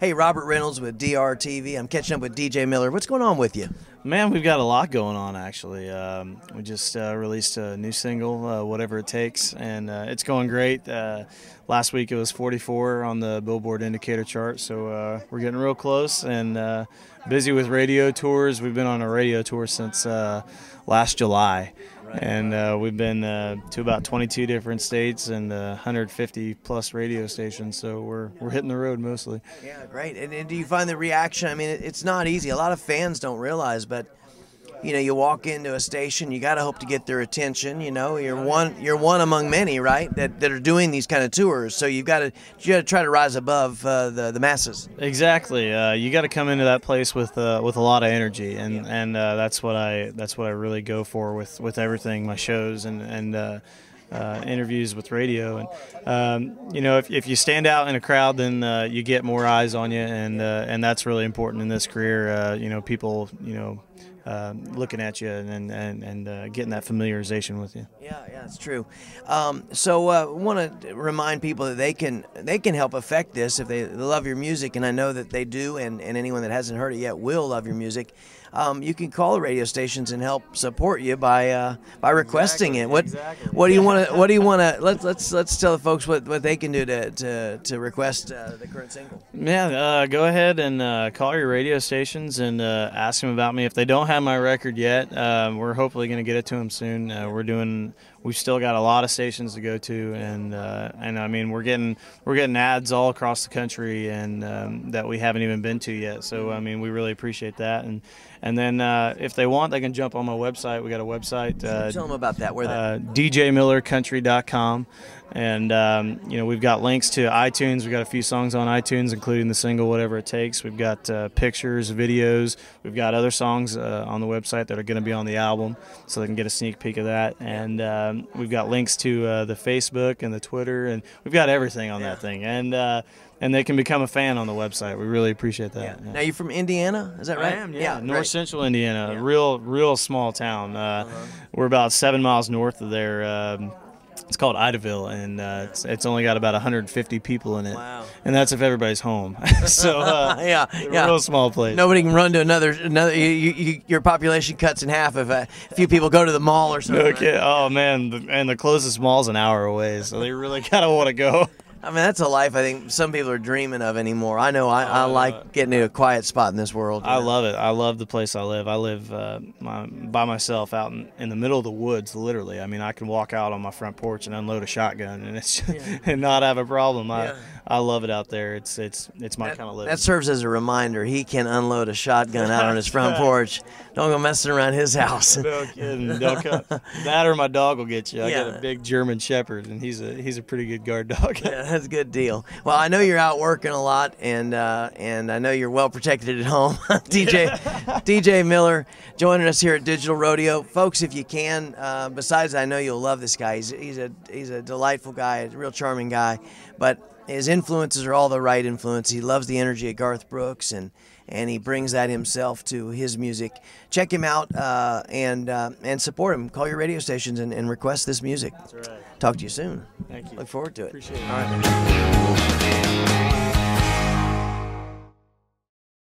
Hey, Robert Reynolds with DRTV. I'm catching up with DJ Miller. What's going on with you? Man, we've got a lot going on actually. Um, we just uh, released a new single, uh, Whatever It Takes, and uh, it's going great. Uh, last week it was 44 on the Billboard Indicator chart, so uh, we're getting real close and uh, busy with radio tours. We've been on a radio tour since last July. And uh, we've been uh, to about 22 different states and uh, 150 plus radio stations. So we're we're hitting the road mostly. Yeah, great. And, and do you find the reaction? I mean, it's not easy. A lot of fans don't realize, but you know, you walk into a station, you got to hope to get their attention. You know, you're one, you're one among many, right? That, that are doing these kind of tours. So you've got to, you got to try to rise above uh, the the masses. Exactly. Uh, you got to come into that place with uh, with a lot of energy, and yeah. and uh, that's what I that's what I really go for with with everything, my shows and and. Uh, uh, interviews with radio. And um, you know, if, if you stand out in a crowd, then uh, you get more eyes on you, and uh, and that's really important in this career. Uh, you know, people, you know, um, looking at you and and, and uh, getting that familiarization with you. Yeah, yeah, it's true. Um, so I uh, want to remind people that they can they can help affect this if they love your music, and I know that they do, and, and anyone that hasn't heard it yet will love your music. Um, you can call the radio stations and help support you by uh, by requesting exactly, it. What exactly. what do you want to what do you want to let's let's let's tell the folks what, what they can do to to, to request uh, the current single. Yeah, uh, go ahead and uh, call your radio stations and uh, ask them about me if they don't have my record yet. Um, we're hopefully going to get it to them soon. Uh, we're doing. We've still got a lot of stations to go to, and uh, and I mean we're getting we're getting ads all across the country, and um, that we haven't even been to yet. So I mean we really appreciate that, and and then uh, if they want, they can jump on my website. We got a website. Uh, Tell them about that. Where uh, DJMillerCountry.com and um, you know we've got links to iTunes. We've got a few songs on iTunes, including the single "Whatever It Takes." We've got uh, pictures, videos. We've got other songs uh, on the website that are going to be on the album, so they can get a sneak peek of that. And um, we've got links to uh, the Facebook and the Twitter, and we've got everything on yeah. that thing. And uh, and they can become a fan on the website. We really appreciate that. Yeah. Yeah. Now you're from Indiana, is that right? I am. Yeah, yeah North Central Indiana, real real small town. Uh, uh-huh. We're about seven miles north of there. Um, it's called Idaville, and uh, it's, it's, only got about 150 people in it. Wow. And that's if everybody's home. so uh, yeah, yeah, real small place. Nobody can run to another another. You, you, your population cuts in half if a few people go to the mall or something. Okay. Right? Oh man, and the closest mall's an hour away, so they really kind of want to go. I mean, that's a life I think some people are dreaming of anymore. I know I, I uh, like getting to a quiet spot in this world. I know? love it. I love the place I live. I live uh, my, by myself out in, in, the middle of the woods, literally. I mean, I can walk out on my front porch and unload a shotgun and it's yeah. and not have a problem. Yeah. I, I love it out there. It's it's it's my kind of living. That serves as a reminder. He can unload a shotgun out on his front porch. Don't go messing around his house. no kidding. Don't come. That or my dog will get you. I yeah. got a big German Shepherd, and he's a he's a pretty good guard dog. yeah, that's a good deal. Well, I know you're out working a lot, and uh, and I know you're well protected at home. DJ DJ Miller joining us here at Digital Rodeo, folks. If you can, uh, besides, I know you'll love this guy. He's he's a he's a delightful guy, a real charming guy, but his influences are all the right influences. He loves the energy of Garth Brooks and and he brings that himself to his music. Check him out uh, and uh, and support him. Call your radio stations and, and request this music. That's right. Talk to you soon. Thank you. Look forward to it. Appreciate it. All right.